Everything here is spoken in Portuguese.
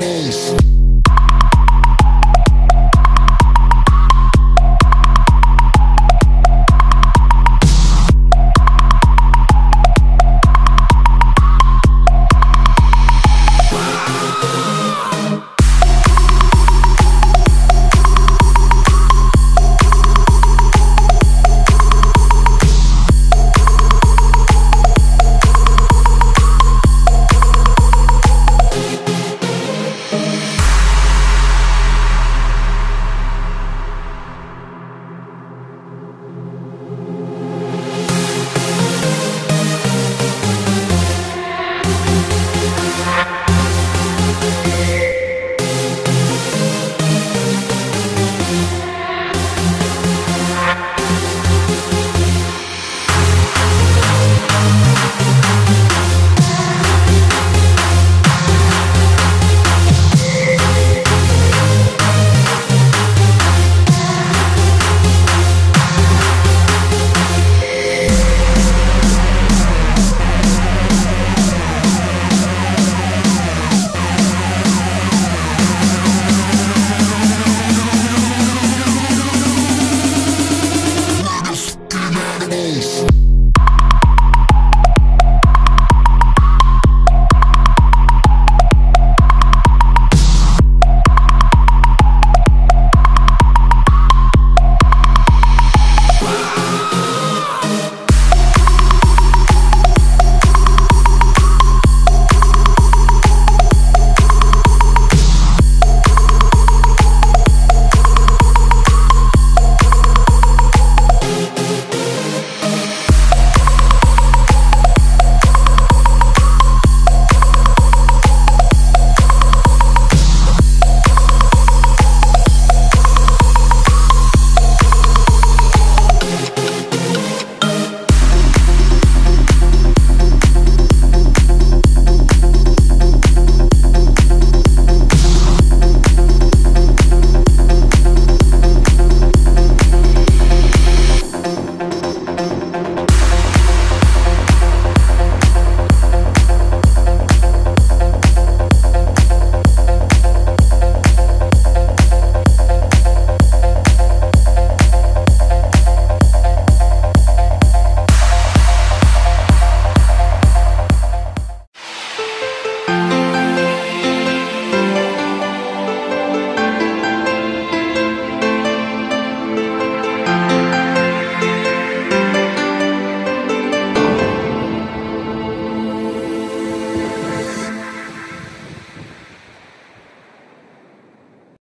parabéns.